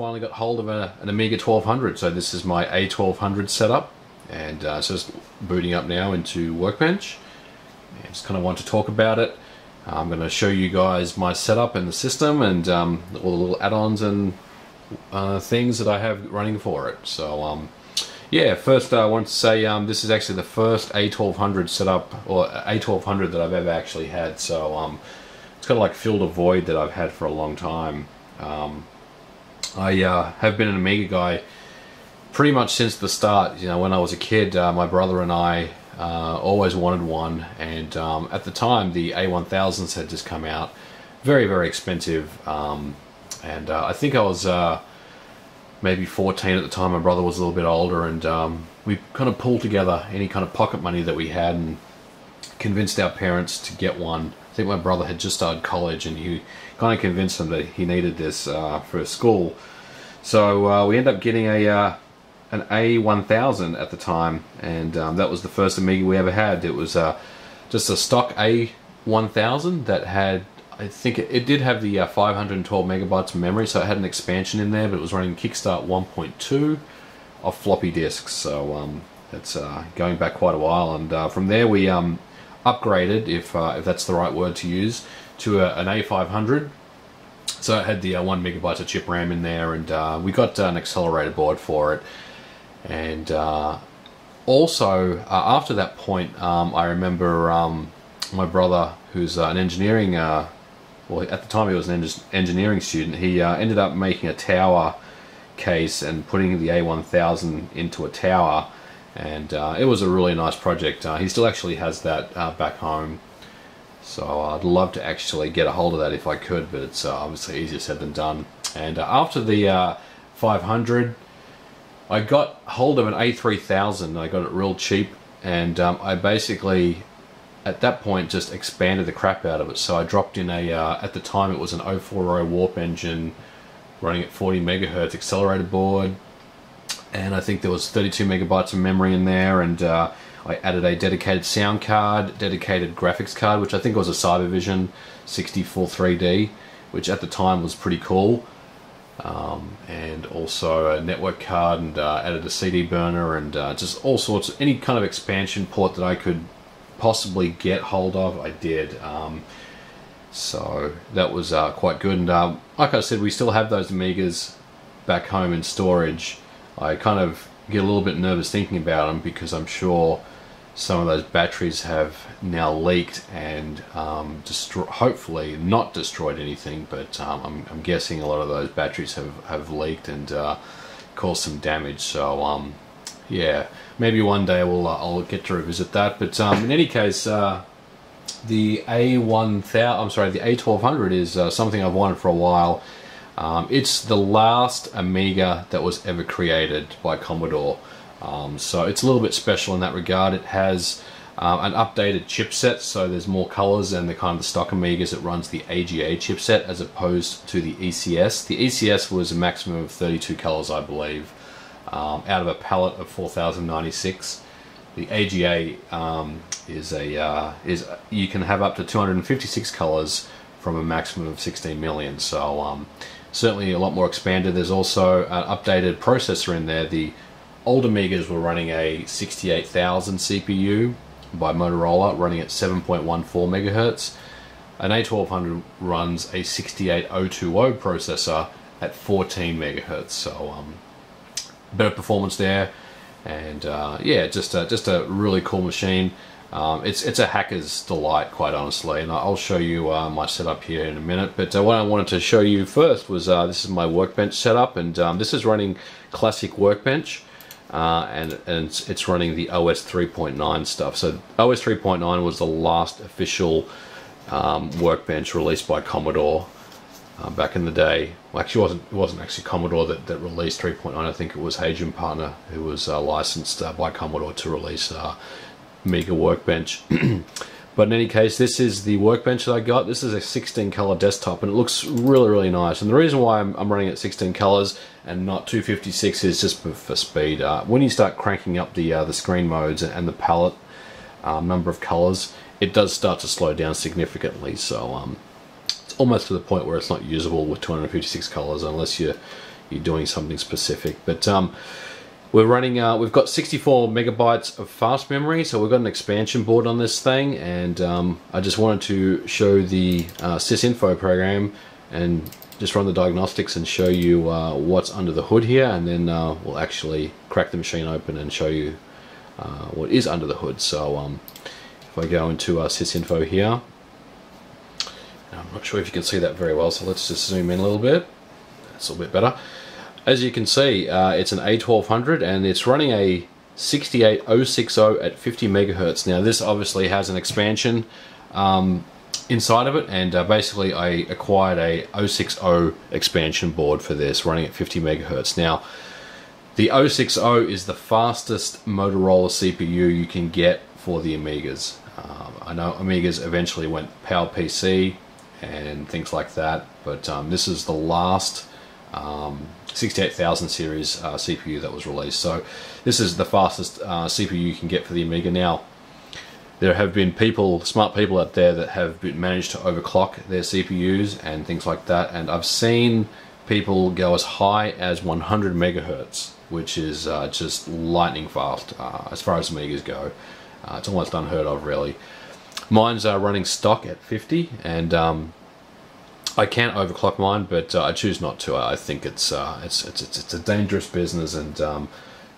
finally got hold of a, an Amiga 1200. So this is my A1200 setup, and uh, so it's booting up now into Workbench. I just kind of want to talk about it. I'm going to show you guys my setup and the system and um, all the little add-ons and uh, things that I have running for it. So um, yeah, first uh, I want to say um, this is actually the first A1200 setup or A1200 that I've ever actually had. So um, it's kind of like filled a void that I've had for a long time. I uh, have been an Amiga guy pretty much since the start. You know, when I was a kid, uh, my brother and I uh, always wanted one, and um, at the time, the A1000s had just come out, very very expensive, um, and uh, I think I was uh, maybe 14 at the time. My brother was a little bit older, and um, we kind of pulled together any kind of pocket money that we had and convinced our parents to get one. I think my brother had just started college, and he kind of convinced him that he needed this uh, for school. So uh, we ended up getting a uh, an A1000 at the time, and um, that was the first Amiga we ever had. It was uh, just a stock A1000 that had, I think it, it did have the uh, 512 megabytes of memory, so it had an expansion in there, but it was running Kickstart 1.2 off floppy disks. So um, it's uh, going back quite a while, and from there we um, upgraded, if if that's the right word to use, to a, an A500 so it had the uh, one megabyte of chip RAM in there, and uh, we got uh, an accelerator board for it. And uh, also, uh, after that point, um, I remember um, my brother, who's uh, an engineering, well, at the time he was an engineering student, he ended up making a tower case and putting the A1000 into a tower. And it was a really nice project. he still actually has that back home. So I'd love to actually get a hold of that if I could, but it's uh, obviously easier said than done. And uh, after the uh, 500, I got hold of an A3000. I got it real cheap, and um, I basically, at that point, just expanded the crap out of it. So I dropped in a, uh, at the time it was an 040 warp engine running at 40 megahertz accelerator board, and I think there was 32 megabytes of memory in there, and uh, I added a dedicated sound card, dedicated graphics card, which I think was a Cybervision 64 3D, which at the time was pretty cool. Um, and also a network card and uh, added a CD burner and uh, just all sorts of any kind of expansion port that I could possibly get hold of, I did. Um, so that was uh, quite good. And uh, like I said, we still have those Amigas back home in storage. I kind of get a little bit nervous thinking about them because I'm sure some of those batteries have now leaked and um, hopefully not destroyed anything, but um, I'm, I'm, guessing a lot of those batteries have, have leaked and uh, caused some damage. So um, yeah, maybe one day we'll, uh, I'll get to revisit that. But um, in any case, uh, the A1000, I'm sorry, the A1200 is uh, something I've wanted for a while. Um, it's the last Amiga that was ever created by Commodore. Um, so it's a little bit special in that regard. It has uh, an updated chipset, so there's more colors than the kind of the stock Amigas. It runs the AGA chipset as opposed to the ECS. The ECS was a maximum of 32 colors, I believe, um, out of a palette of 4096. The AGA um, is a uh, is you can have up to 256 colors from a maximum of 16 million. So um, certainly a lot more expanded. There's also an updated processor in there. The old Amigas were running a 68000 CPU by Motorola running at 7.14 megahertz. An A1200 runs a 68020 processor at 14 megahertz, so um, better performance there. And uh, yeah, just a, just a really cool machine. Um, it's it's a hacker's delight, quite honestly, and I'll show you uh, my setup here in a minute. But uh, what I wanted to show you first was uh, this is my workbench setup, and um, this is running classic workbench uh, and, and it's, it's, running the OS 3.9 stuff. So OS 3.9 was the last official um, workbench released by Commodore uh, back in the day. Well, actually, wasn't it wasn't actually Commodore that, that released 3.9. I think it was Haage & Partner who was uh, licensed uh, by Commodore to release uh, Amiga Workbench. But in any case, this is the workbench that I got. This is a 16 color desktop and it looks really, really nice. And the reason why I'm, I'm running at 16 colors and not 256 is just for, speed. Uh, when you start cranking up the, uh, the screen modes and the palette um, number of colors, it does start to slow down significantly. So um, it's almost to the point where it's not usable with 256 colors unless you're, you're doing something specific. But um, we're running, uh, we've got 64 megabytes of fast memory, so we've got an expansion board on this thing, and um, I just wanted to show the uh, sysinfo program and just run the diagnostics and show you uh, what's under the hood here, and then uh, we'll actually crack the machine open and show you uh, what is under the hood. So um, if I go into uh, sysinfo here, I'm not sure if you can see that very well, so let's just zoom in a little bit. That's a little bit better. As you can see, uh, it's an A1200 and it's running a 68060 at 50 megahertz. Now this obviously has an expansion um, inside of it and uh, basically I acquired a 060 expansion board for this running at 50 megahertz. Now the 060 is the fastest Motorola CPU you can get for the Amigas. Um, I know Amigas eventually went PowerPC and things like that, but um, this is the last um, 68000 series uh, CPU that was released. So this is the fastest uh, CPU you can get for the Amiga. Now, there have been people, smart people out there that have been, managed to overclock their CPUs and things like that. And I've seen people go as high as 100 megahertz, which is uh, just lightning fast uh, as far as Amigas go. Uh, it's almost unheard of, really. Mine's uh, running stock at 50, and um, I can overclock mine, but uh, I choose not to. I think it's, uh, it's, it's, it's it's a dangerous business, and um,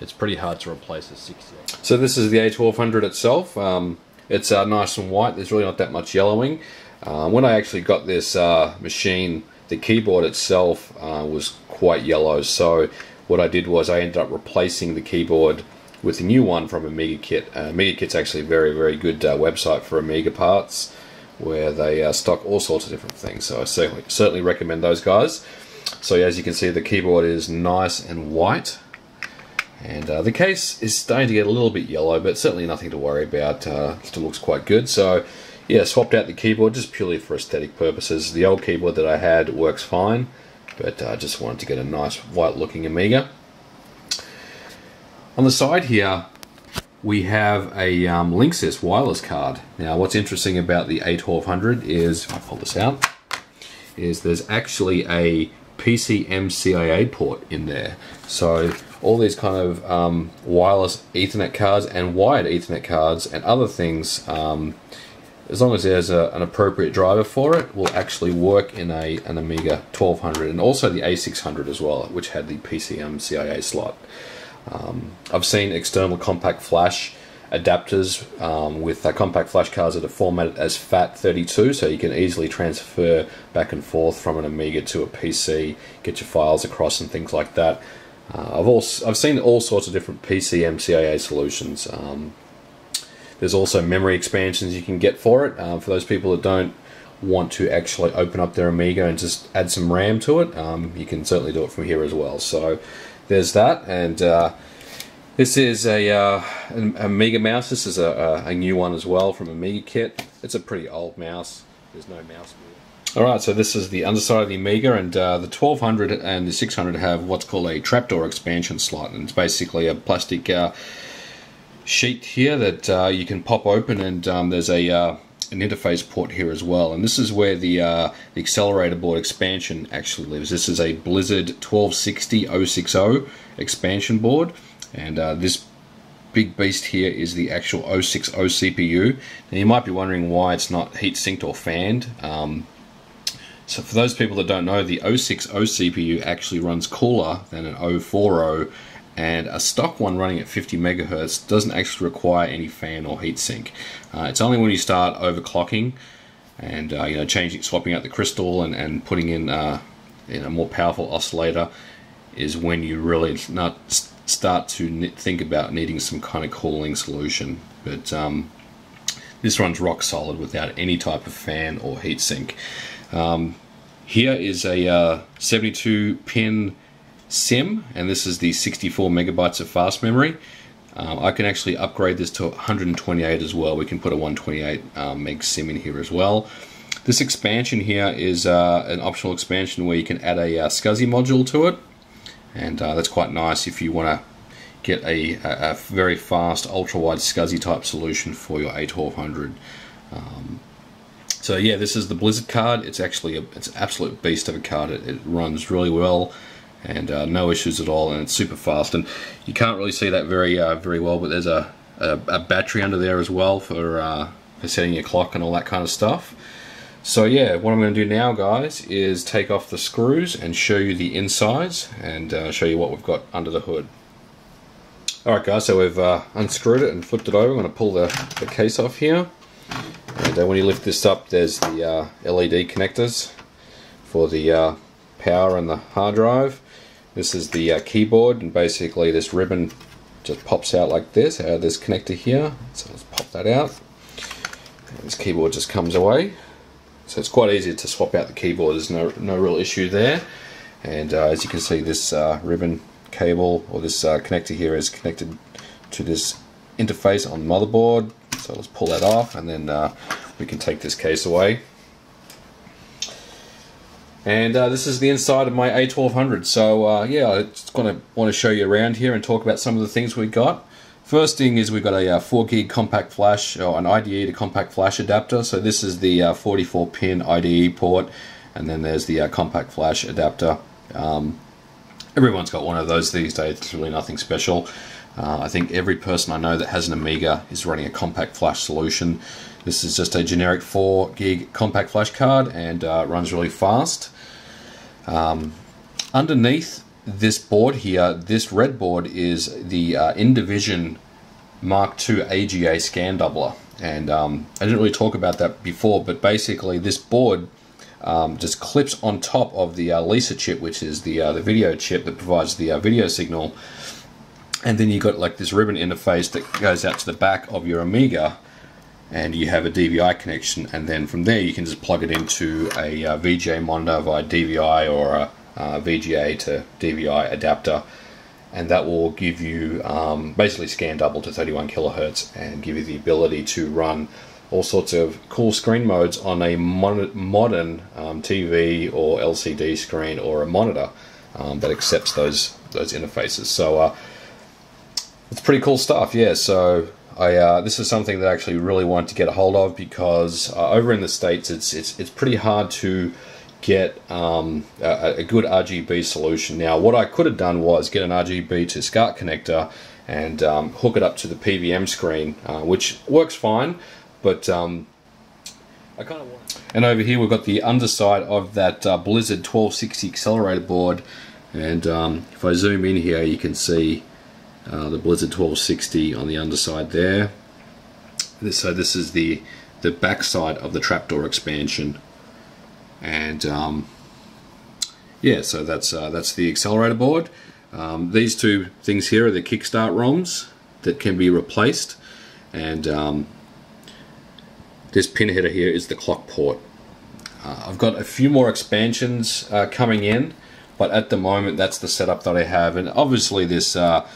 it's pretty hard to replace a 68. So this is the A1200 itself. Um, it's uh, nice and white. There's really not that much yellowing. Uh, when I actually got this uh, machine, the keyboard itself uh, was quite yellow. So what I did was I ended up replacing the keyboard with a new one from Amiga Kit. Amiga Kit's actually a very, very good website for Amiga parts where they uh, stock all sorts of different things. So I certainly, certainly recommend those guys. So as you can see, the keyboard is nice and white. And uh, the case is starting to get a little bit yellow, but certainly nothing to worry about. Uh, still looks quite good. So yeah, swapped out the keyboard just purely for aesthetic purposes. The old keyboard that I had works fine, but I uh, just wanted to get a nice white looking Amiga. On the side here, we have a um, Linksys wireless card. Now what's interesting about the A1200 is, if I pull this out, is there's actually a PCMCIA port in there. So all these kind of um, wireless Ethernet cards and wired Ethernet cards and other things, um, as long as there's a, an appropriate driver for it, will actually work in a an Amiga 1200 and also the A600 as well, which had the PCMCIA slot. Um, I've seen external compact flash adapters um, with uh, compact flash cards that are formatted as FAT32, so you can easily transfer back and forth from an Amiga to a PC, get your files across and things like that. Uh, I've also I've seen all sorts of different PC PCMCIA solutions. Um, there's also memory expansions you can get for it. Uh, for those people that don't want to actually open up their Amiga and just add some RAM to it, um, you can certainly do it from here as well. So there's that, and uh, this is a, uh, a Amiga mouse. This is a, a, new one as well from Amiga Kit. It's a pretty old mouse. There's no mouse wheel. Alright, so this is the underside of the Amiga, and uh, the 1200 and the 600 have what's called a trapdoor expansion slot, and it's basically a plastic uh, sheet here that uh, you can pop open, and um, there's a uh, an interface port here as well. And this is where the, uh, the accelerator board expansion actually lives. This is a Blizzard 1260 060 expansion board. And uh, this big beast here is the actual 060 CPU. Now you might be wondering why it's not heat sinked or fanned. Um, so for those people that don't know, the 060 CPU actually runs cooler than an 040 and a stock one running at 50 megahertz doesn't actually require any fan or heatsink. Uh, it's only when you start overclocking and uh, you know changing, swapping out the crystal and, and putting in, uh, in a more powerful oscillator is when you really not start to think about needing some kind of cooling solution. But um, this runs rock solid without any type of fan or heatsink. Um, here is a uh, 72 pin SIMM, and this is the 64 megabytes of fast memory. Um, I can actually upgrade this to 128 as well. We can put a 128 um, meg SIMM in here as well. This expansion here is uh, an optional expansion where you can add a uh, SCSI module to it, and uh, that's quite nice if you want to get a, a, a, very fast ultra-wide SCSI type solution for your A1200. Um, so yeah, this is the Blizzard card. It's actually a, it's an absolute beast of a card. It, it runs really well. And uh, no issues at all and it's super fast. And you can't really see that very uh, very well but there's a, a, a, battery under there as well for, uh, for setting your clock and all that kind of stuff. So yeah what I'm going to do now guys is take off the screws and show you the insides and uh, show you what we've got under the hood. Alright guys so we've uh, unscrewed it and flipped it over. I'm going to pull the, the case off here. And uh, when you lift this up there's the LED connectors for the power and the hard drive this is the uh, keyboard and basically this ribbon just pops out like this out of this connector here. So let's pop that out. And this keyboard just comes away. So it's quite easy to swap out the keyboard. There's no, no real issue there. And uh, as you can see this uh, ribbon cable or this uh, connector here is connected to this interface on the motherboard. So let's pull that off and then uh, we can take this case away. And uh, this is the inside of my A1200. So uh, yeah, I just going to want to show you around here and talk about some of the things we've got. First thing is we've got a uh, 4 gig compact flash or an IDE to compact flash adapter. So this is the uh, 44 pin IDE port, and then there's the uh, compact flash adapter. Um, everyone's got one of those these days. It's really nothing special. Uh, I think every person I know that has an Amiga is running a compact flash solution. This is just a generic 4 gig compact flash card and uh, runs really fast. Um, underneath this board here, this red board is the uh, Indivision Mark II AGA scan doubler. And um, I didn't really talk about that before, but basically this board um, just clips on top of the uh, Lisa chip, which is the uh, the video chip that provides the uh, video signal. And then you've got like this ribbon interface that goes out to the back of your Amiga, and you have a DVI connection and then from there you can just plug it into a uh, VGA monitor via DVI or a uh, VGA to DVI adapter and that will give you um, basically scan double to 31 kilohertz and give you the ability to run all sorts of cool screen modes on a mon modern um, TV or LCD screen or a monitor um, that accepts those those interfaces. So uh, it's pretty cool stuff, yeah. So I uh, this is something that I actually really wanted to get a hold of because uh, over in the states it's it's it's pretty hard to get um, a, a, good RGB solution. Now what I could have done was get an RGB to SCART connector and um, hook it up to the PVM screen, uh, which works fine, but um, I kind of want. And over here we've got the underside of that uh, Blizzard 1260 accelerator board, and um, if I zoom in here, you can see uh, the Blizzard 1260 on the underside there. This, so this is the the backside of the trapdoor expansion, and um, yeah, so that's uh, that's the accelerator board. Um, these two things here are the kickstart ROMs that can be replaced, and um, this pin header here is the clock port. Uh, I've got a few more expansions uh, coming in, but at the moment that's the setup that I have, and obviously this uh,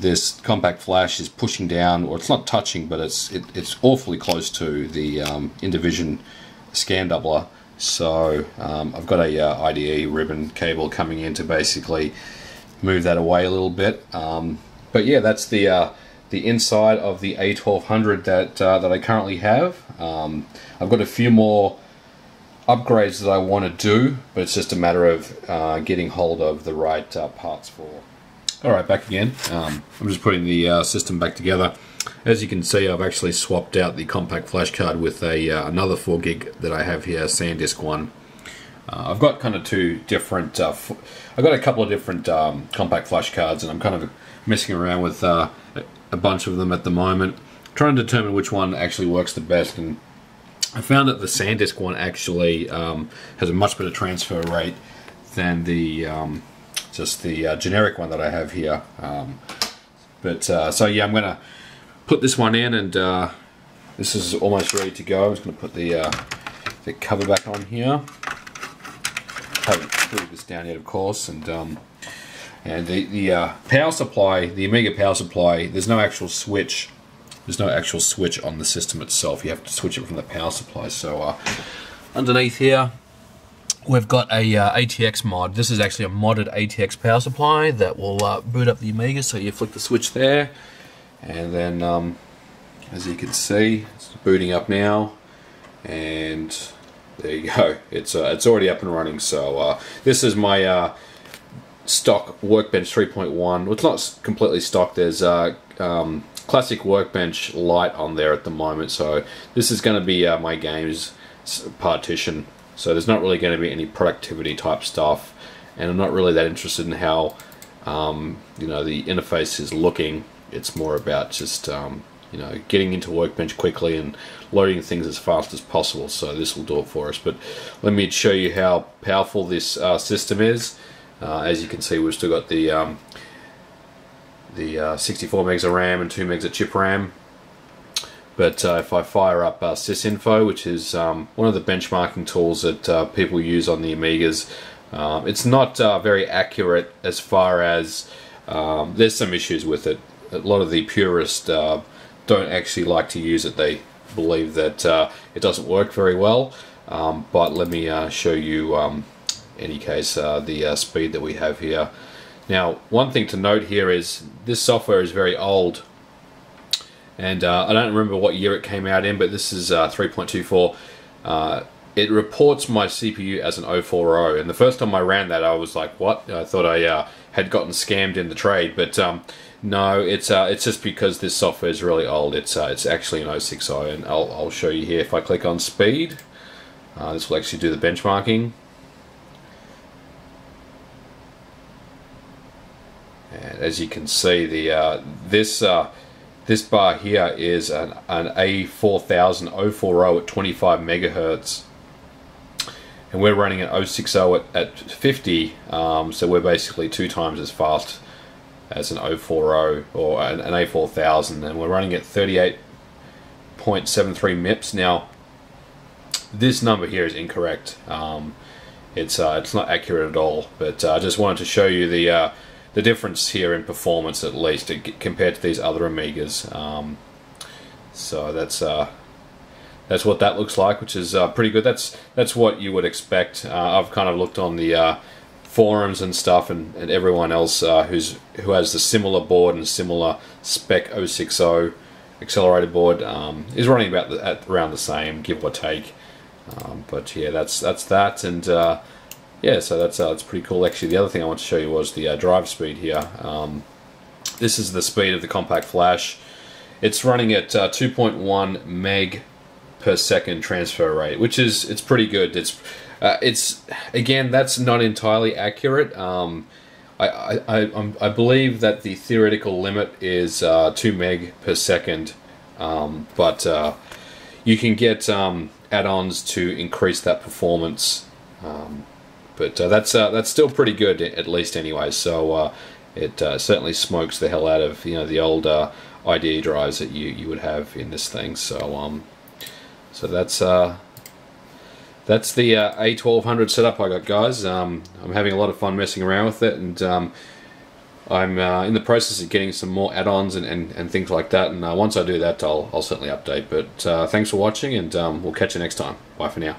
this compact flash is pushing down, or it's not touching, but it's it, it's awfully close to the um, Indivision scan doubler. So um, I've got a uh, IDE ribbon cable coming in to basically move that away a little bit. Um, but yeah, that's the uh, the inside of the A1200 that uh, that I currently have. Um, I've got a few more upgrades that I want to do, but it's just a matter of uh, getting hold of the right uh, parts for. Alright, back again. Um, I'm just putting the uh, system back together. As you can see, I've actually swapped out the compact flash card with a uh, another 4 gig that I have here, SanDisk one. Uh, I've got kind of two different, uh, I've got a couple of different um, compact flash cards and I'm kind of messing around with uh, a bunch of them at the moment, trying to determine which one actually works the best and I found that the SanDisk one actually um, has a much better transfer rate than the um, just the uh, generic one that I have here. Um, but uh, so yeah, I'm gonna put this one in, and uh, this is almost ready to go. I'm just gonna put the uh, the cover back on here. Haven't screwed this down yet, of course, and um, and the the uh, power supply, the Amiga power supply. There's no actual switch. There's no actual switch on the system itself. You have to switch it from the power supply. So uh, underneath here, We've got a uh, ATX mod. This is actually a modded ATX power supply that will uh, boot up the Amiga. So you flick the switch there, and then um, as you can see, it's booting up now, and there you go. It's uh, it's already up and running. So uh, this is my uh, stock Workbench 3.1. Well, it's not completely stock. There's a um, classic Workbench Lite on there at the moment. So this is going to be uh, my games partition. So there's not really going to be any productivity type stuff. And I'm not really that interested in how um, you know the interface is looking. It's more about just um, you know getting into Workbench quickly and loading things as fast as possible. So this will do it for us. But let me show you how powerful this uh, system is. Uh, as you can see, we've still got the um, the uh, 64 megs of RAM and 2 megs of chip RAM. But uh, if I fire up uh, Sysinfo, which is um, one of the benchmarking tools that uh, people use on the Amigas, um, it's not uh, very accurate as far as um, there's some issues with it. A lot of the purists uh, don't actually like to use it. They believe that it doesn't work very well. Um, but let me show you um, any case uh, the uh, speed that we have here. Now one thing to note here is this software is very old and uh, I don't remember what year it came out in but this is uh, 3.24 uh, it reports my CPU as an 040 and the first time I ran that I was like what? I thought I uh, had gotten scammed in the trade but um, no it's it's just because this software is really old. It's it's actually an 060 and I'll, I'll show you here. If I click on speed this will actually do the benchmarking. And as you can see, the uh, this uh, this bar here is an, an A4000 040 at 25 megahertz, and we're running an 060 at, at 50. Um, so we're basically two times as fast as an 040 or an, an A4000, and we're running at 38.73 MIPS. Now, this number here is incorrect. Um, it's uh, it's not accurate at all. But uh, I just wanted to show you the uh, the difference here in performance at least compared to these other Amigas. Um, so that's uh, that's what that looks like, which is uh, pretty good. That's that's what you would expect. Uh, I've kind of looked on the uh, forums and stuff, and, and everyone else uh, who's who has the similar board and similar spec 060 accelerated board um, is running about the, at around the same, give or take. Um, but yeah, that's that's that, and uh, yeah, so that's uh, that's pretty cool. Actually, the other thing I want to show you was the uh, drive speed here. Um, this is the speed of the compact flash. It's running at uh, 2.1 meg per second transfer rate, which is it's pretty good. It's uh, it's again that's not entirely accurate. Um, I, I, I, I, believe that the theoretical limit is uh, 2 meg per second, um, but uh, you can get um, add-ons to increase that performance. But uh, that's uh, that's still pretty good at least anyway. So uh, it uh, certainly smokes the hell out of you know the old uh, IDE drives that you you would have in this thing. So um, so that's uh, that's the A1200 setup I got, guys. Um, I'm having a lot of fun messing around with it, and um, I'm in the process of getting some more add-ons and, and, and, things like that. And once I do that, I'll I'll certainly update. But thanks for watching, and um, we'll catch you next time. Bye for now.